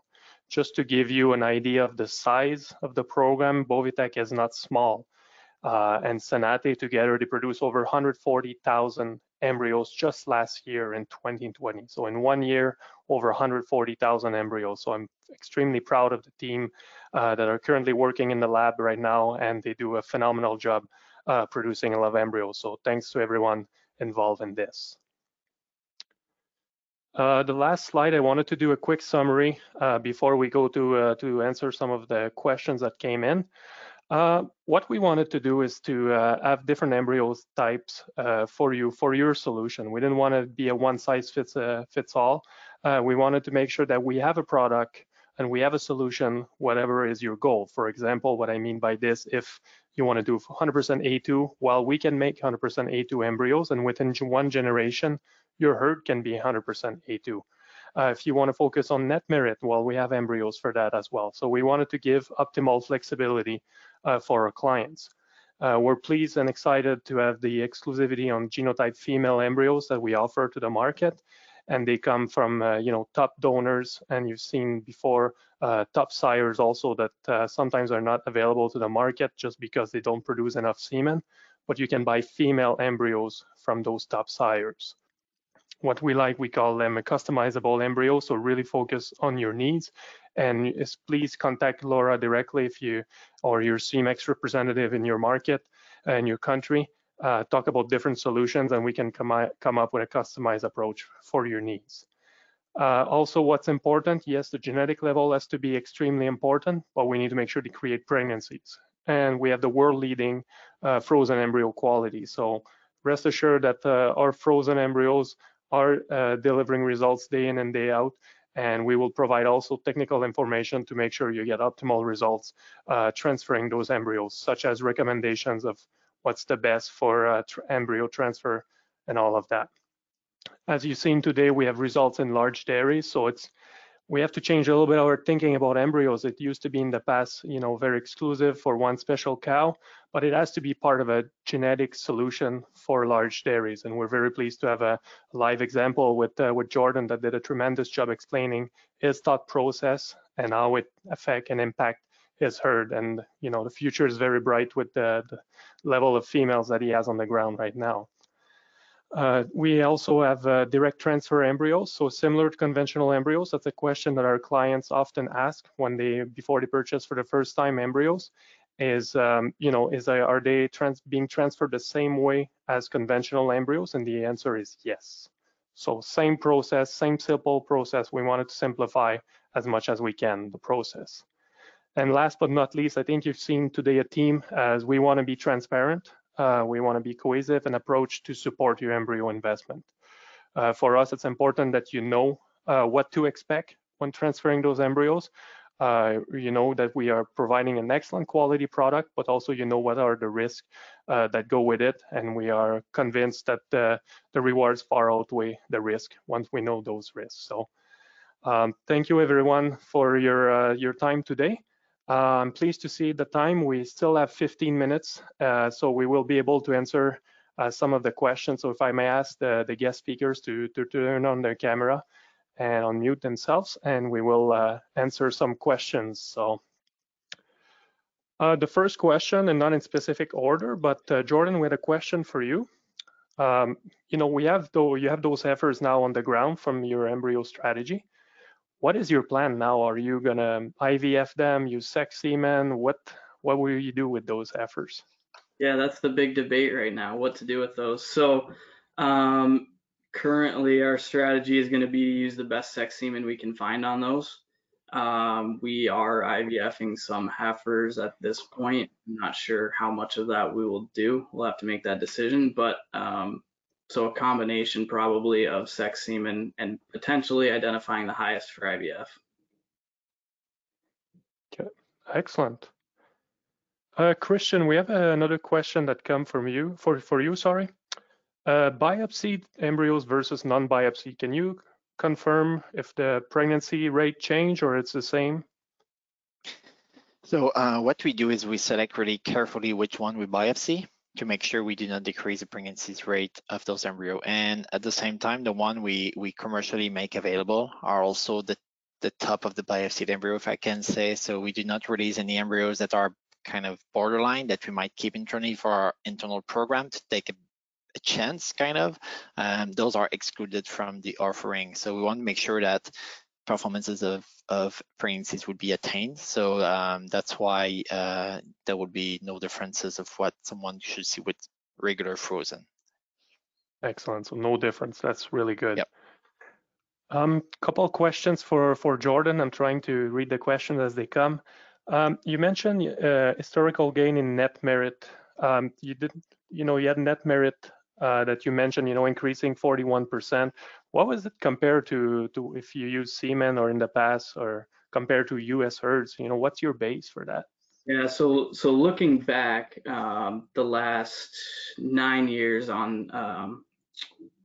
[SPEAKER 1] Just to give you an idea of the size of the program, Boviteq is not small uh, and Cenatte together, they produced over 140,000 embryos just last year in 2020. So in one year, over 140,000 embryos. So I'm extremely proud of the team uh, that are currently working in the lab right now, and they do a phenomenal job uh, producing a lot of embryos. So thanks to everyone involved in this. Uh, the last slide, I wanted to do a quick summary uh, before we go to uh, to answer some of the questions that came in. Uh, what we wanted to do is to uh, have different embryo types uh, for you for your solution. We didn't want to be a one size fits uh, fits all. Uh, we wanted to make sure that we have a product and we have a solution, whatever is your goal. For example, what I mean by this, if you want to do 100% A2, well, we can make 100% A2 embryos, and within one generation, your herd can be 100% A2. Uh, if you want to focus on net merit, well, we have embryos for that as well. So we wanted to give optimal flexibility uh, for our clients. Uh, we're pleased and excited to have the exclusivity on genotype female embryos that we offer to the market. And they come from, uh, you know, top donors, and you've seen before uh, top sires also that uh, sometimes are not available to the market just because they don't produce enough semen. But you can buy female embryos from those top sires what we like, we call them a customizable embryo. So really focus on your needs. And please contact Laura directly if you or your Semex representative in your market and your country. Uh, talk about different solutions and we can come, come up with a customized approach for your needs. Uh, also, what's important, yes, the genetic level has to be extremely important, but we need to make sure to create pregnancies. And we have the world leading uh, frozen embryo quality. So rest assured that uh, our frozen embryos are uh, delivering results day in and day out. And we will provide also technical information to make sure you get optimal results uh, transferring those embryos, such as recommendations of what's the best for uh, tr embryo transfer and all of that. As you've seen today, we have results in large dairies, so it's we have to change a little bit our thinking about embryos. It used to be in the past, you know, very exclusive for one special cow, but it has to be part of a genetic solution for large dairies. And we're very pleased to have a live example with uh, with Jordan that did a tremendous job explaining his thought process and how it affect and impact his herd. And you know, the future is very bright with the, the level of females that he has on the ground right now. Uh, we also have uh, direct transfer embryos, so similar to conventional embryos. That's a question that our clients often ask when they before they purchase for the first time embryos. Is um, you know is are they trans being transferred the same way as conventional embryos? And the answer is yes. So same process, same simple process. We wanted to simplify as much as we can the process. And last but not least, I think you've seen today a team as we want to be transparent uh, we want to be cohesive and approach to support your embryo investment. Uh, for us, it's important that you know uh, what to expect when transferring those embryos. Uh, you know that we are providing an excellent quality product, but also you know what are the risks uh, that go with it, and we are convinced that the, the rewards far outweigh the risk once we know those risks. So, um, thank you everyone for your uh, your time today. Uh, I'm pleased to see the time. We still have 15 minutes, uh, so we will be able to answer uh, some of the questions. So if I may ask the, the guest speakers to, to, turn on their camera and unmute themselves, and we will uh, answer some questions. So uh, the first question, and not in specific order, but uh, Jordan, we had a question for you. Um, you know, we have though you have those efforts now on the ground from your embryo strategy what is your plan now? Are you gonna IVF them, use sex semen? What what will you do with those efforts?
[SPEAKER 3] Yeah, that's the big debate right now. What to do with those? So um, currently, our strategy is going to be to use the best sex semen we can find on those. Um, we are IVFing some heifers at this point. I'm not sure how much of that we will do. We'll have to make that decision, but um, so a combination probably of sex semen and potentially identifying the highest for IVF.
[SPEAKER 1] Okay, excellent. Uh, Christian, we have uh, another question that come from you for for you. Sorry, uh, biopsy embryos versus non-biopsy. Can you confirm if the pregnancy rate change or it's the same?
[SPEAKER 4] So uh, what we do is we select really carefully which one we biopsy to make sure we do not decrease the pregnancy rate of those embryo. And at the same time, the one we, we commercially make available are also the, the top of the biopsy embryo, if I can say. So we do not release any embryos that are kind of borderline that we might keep internally for our internal program to take a, a chance, kind of. Um, those are excluded from the offering. So we want to make sure that performances of, of pregnancies would be attained. So um, that's why uh, there would be no differences of what someone should see with regular frozen.
[SPEAKER 1] Excellent. So no difference. That's really good.
[SPEAKER 4] Yep.
[SPEAKER 1] Um, couple questions for for Jordan. I'm trying to read the questions as they come. Um, you mentioned uh, historical gain in net merit. Um, you didn't, you know, you had net merit uh, that you mentioned, you know, increasing 41%. What was it compared to, to if you use semen or in the past or compared to US herds? You know, what's your base for that?
[SPEAKER 3] Yeah, so so looking back, um, the last nine years on um,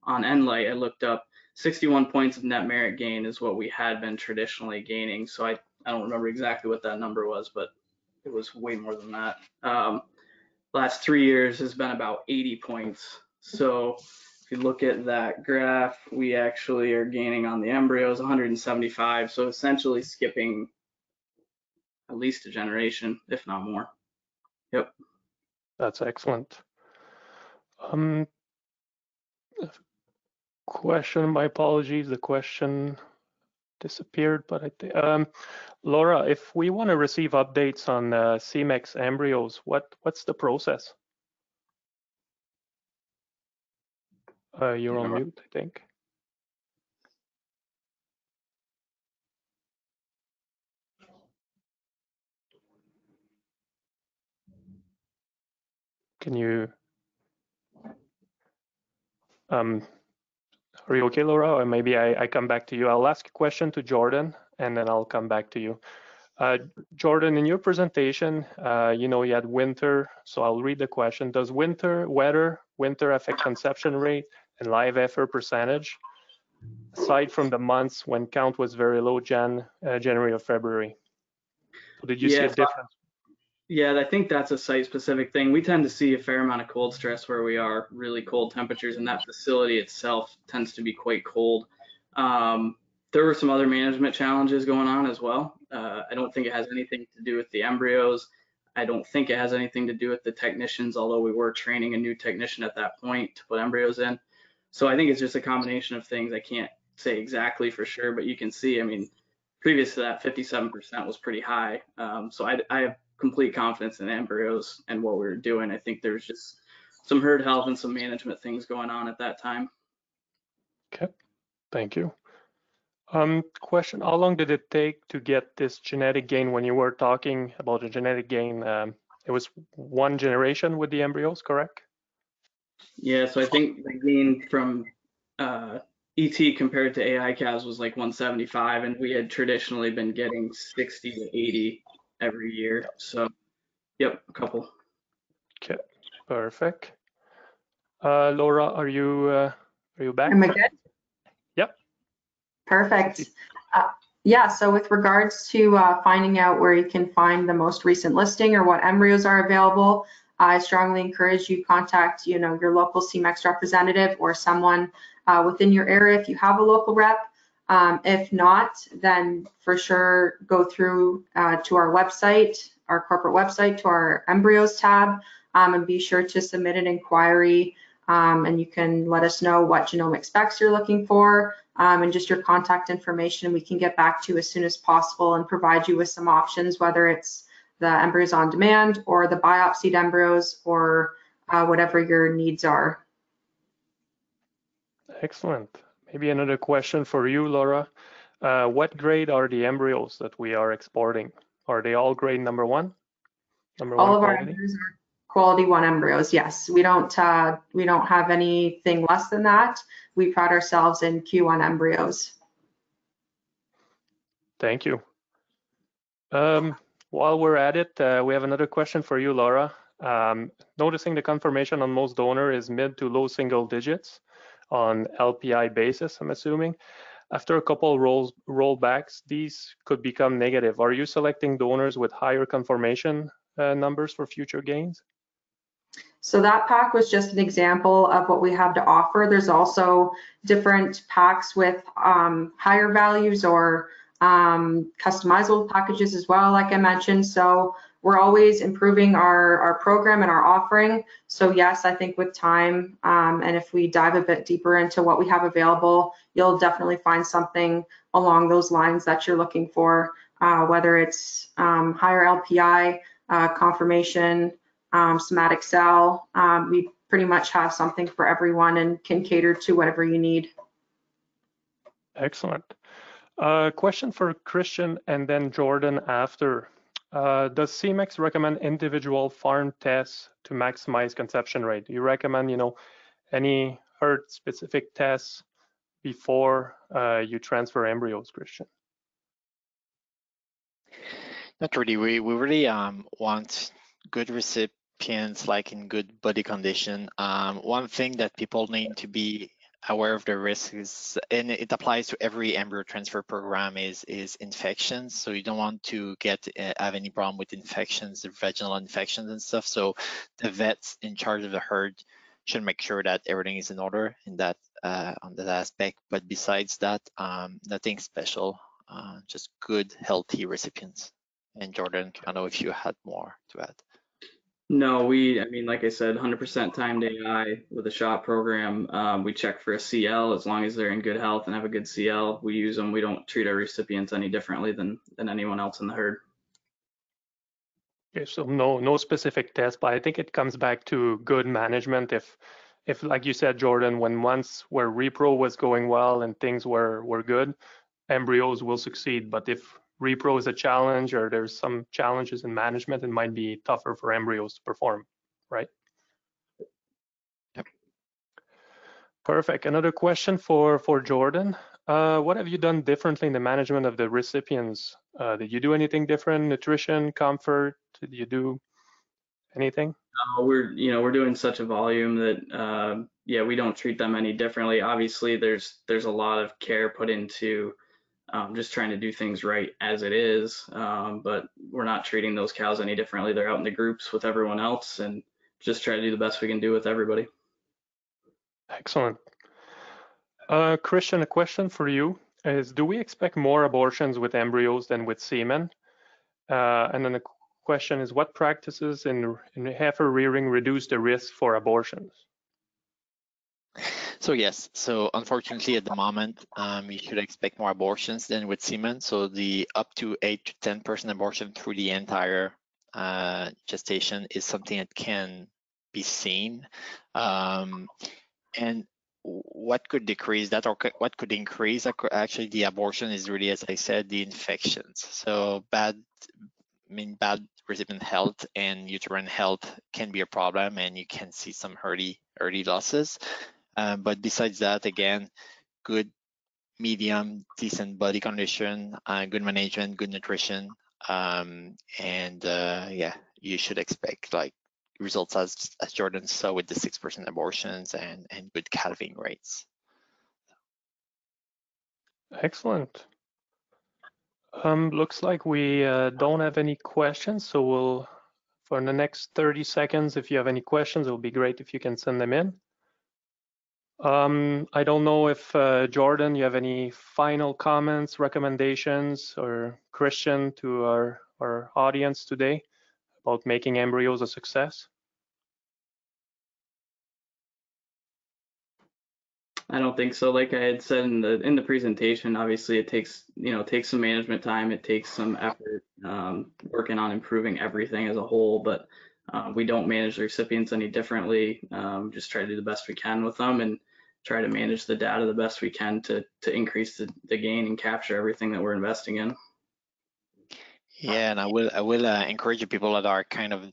[SPEAKER 3] on Enlight, I looked up 61 points of net merit gain is what we had been traditionally gaining. So I, I don't remember exactly what that number was, but it was way more than that. Um, last three years has been about 80 points so if you look at that graph, we actually are gaining on the embryos 175. So essentially skipping at least a generation, if not more. Yep.
[SPEAKER 1] That's excellent. Um, question, my apologies, the question disappeared, but I think, um, Laura, if we want to receive updates on uh, Semex embryos, what what's the process? Uh, you're on mute, I think. Can you, um, are you okay, Laura? Or maybe I, I come back to you. I'll ask a question to Jordan and then I'll come back to you. Uh, Jordan, in your presentation, uh, you know, you had winter, so I'll read the question. Does winter, weather, winter affect conception rate and live effort percentage? aside from the months when count was very low, Jan, uh, January or February? So did you see a difference?
[SPEAKER 3] Yeah, I think that's a site specific thing. We tend to see a fair amount of cold stress where we are really cold temperatures, and that facility itself tends to be quite cold. Um, there were some other management challenges going on as well. Uh, I don't think it has anything to do with the embryos. I don't think it has anything to do with the technicians, although we were training a new technician at that point to put embryos in. So I think it's just a combination of things. I can't say exactly for sure, but you can see, I mean, previous to that, 57% was pretty high. Um, so I, I have complete confidence in embryos and what we are doing. I think there's just some herd health and some management things going on at that time.
[SPEAKER 1] Okay, thank you. Um, question, how long did it take to get this genetic gain when you were talking about a genetic gain? Um, it was one generation with the embryos, correct?
[SPEAKER 3] Yeah, so I think the gain from uh, ET compared to AI calves was like 175, and we had traditionally been getting 60 to 80 every year. So, yep, a couple.
[SPEAKER 1] Okay, perfect. Uh, Laura, are you uh, are you back?
[SPEAKER 2] Am I good?
[SPEAKER 1] Yep.
[SPEAKER 2] Perfect. Uh, Yeah, so with regards to uh, finding out where you can find the most recent listing or what embryos are available, I strongly encourage you contact, you know, your local Semex representative or someone uh, within your area if you have a local rep. Um, If not, then for sure go through uh, to our website, our corporate website, to our embryos tab, um, and be sure to submit an inquiry um, and you can let us know what genomic specs you're looking for um, and just your contact information. We can get back to you as soon as possible and provide you with some options, whether it's the embryos on demand or the biopsied embryos or uh, whatever your needs are.
[SPEAKER 1] Excellent. Maybe another question for you, Laura. Uh, what grade are the embryos that we are exporting? Are they all grade number one? Number
[SPEAKER 2] All
[SPEAKER 1] one
[SPEAKER 2] of our embryos are quality one embryos. Yes, we don't uh, we don't have anything less than that. We pride ourselves in Q1 embryos.
[SPEAKER 1] Thank you. Um, while we're at it, uh, we have another question for you, Laura. Um, noticing the conformation on most donor is mid to low single digits on LPI basis, I'm assuming. After a couple rolls rollbacks, these could become negative. Are you selecting donors with higher conformation uh, numbers for future gains?
[SPEAKER 2] So that pack was just an example of what we have to offer. There's also different packs with um, higher values or um, customizable packages as well, like I mentioned. So we're always improving our, our program and our offering. So yes, I think with time um, and if we dive a bit deeper into what we have available, you'll definitely find something along those lines that you're looking for, uh, whether it's um, higher LPI, uh, conformation, um, somatic cell. Um, we pretty much have something for everyone and can cater to whatever you need.
[SPEAKER 1] Excellent. Uh, question for Christian and then Jordan after. Uh, does Semex recommend individual farm tests to maximize conception rate? Do you recommend, you know, any herd specific tests before uh, you transfer embryos, Christian?
[SPEAKER 4] Not really. We we really um want good recipients, like in good body condition. Um, one thing that people need to be aware of the risks and it applies to every embryo transfer program, is is infections. So you don't want to get uh, have any problem with infections, vaginal infections and stuff. So the vets in charge of the herd should make sure that everything is in order in that uh, on that aspect. But besides that, um, nothing special. Uh, just good, healthy recipients. And Jordan, I don't know if you had more to add.
[SPEAKER 3] No, we, I mean, like I said, 100% timed AI with a shot program. Um, we check for a CL as long as they're in good health and have a good CL. We use them. We don't treat our recipients any differently than than anyone else in the herd.
[SPEAKER 1] Okay, so no no specific test, but I think it comes back to good management. If if like you said, Jordan, when once where repro was going well and things were were good, embryos will succeed. But if repro is a challenge or there's some challenges in management, it might be tougher for embryos to perform, right?
[SPEAKER 4] Yep.
[SPEAKER 1] Perfect. Another question for for Jordan. Uh, what have you done differently in the management of the recipients? Uh, did you do anything different? Nutrition, comfort? Did you do anything?
[SPEAKER 3] Uh, we're you know we're doing such a volume that uh, yeah we don't treat them any differently. Obviously there's there's a lot of care put into um, just trying to do things right as it is, um, but we're not treating those cows any differently. They're out in the groups with everyone else and just try to do the best we can do with everybody.
[SPEAKER 1] Excellent. Uh, Christian, a question for you is, do we expect more abortions with embryos than with semen? Uh, and then the question is, what practices in, in heifer rearing reduce the risk for abortions?
[SPEAKER 4] So yes, so unfortunately at the moment, um, you should expect more abortions than with semen. So the up to eight to 10% abortion through the entire uh, gestation is something that can be seen. Um, and what could decrease that or what could increase actually the abortion is really, as I said, the infections. So bad, I mean, bad recipient health and uterine health can be a problem and you can see some early, early losses. Um, but besides that, again, good, medium, decent body condition, uh, good management, good nutrition, um, and uh, yeah, you should expect like results as as Jordan saw with the six percent abortions and and good calving rates.
[SPEAKER 1] Excellent. Um, looks like we uh, don't have any questions, so we'll for the next 30 seconds, if you have any questions, it will be great if you can send them in. Um, I don't know if uh, Jordan, you have any final comments, recommendations, or Christian to our, our audience today about making embryos a success?
[SPEAKER 3] I don't think so. Like I had said in the in the presentation, obviously it takes you know takes some management time. It takes some effort um, working on improving everything as a whole. But uh, we don't manage the recipients any differently. Um, just try to do the best we can with them and try to manage the data the best we can to to increase the, the gain and capture everything that we're investing in.
[SPEAKER 4] Yeah, and I will I will uh, encourage people that are kind of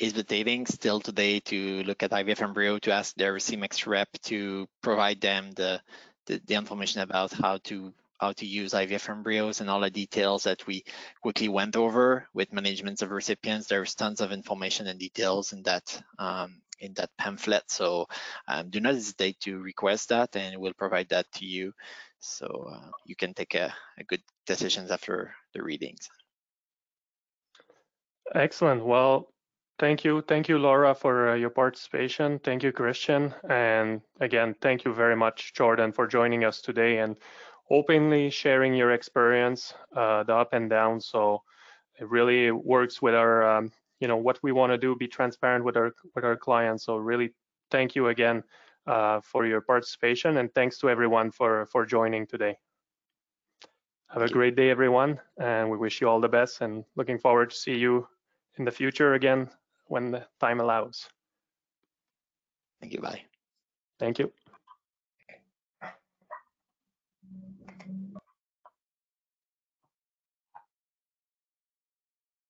[SPEAKER 4] hesitating still today to look at IVF embryo to ask their Semex rep to provide them the, the, the information about how to how to use IVF embryos and all the details that we quickly went over with managements of recipients. There's tons of information and details in that um, in that pamphlet. So um, do not hesitate to request that and we'll provide that to you. So uh, you can take a, a good decisions after the readings.
[SPEAKER 1] Excellent. Well, Thank you. Thank you, Laura, for uh, your participation. Thank you, Christian. And again, thank you very much, Jordan, for joining us today and openly sharing your experience, uh, the up and down. So it really works with our, um, you know, what we want to do, be transparent with our with our clients. So really, thank you again uh, for your participation, and thanks to everyone for for joining today. Have a great day, everyone, and we wish you all the best. And looking forward to see you in the future again when the time allows.
[SPEAKER 4] Thank you. Bye.
[SPEAKER 1] Thank you.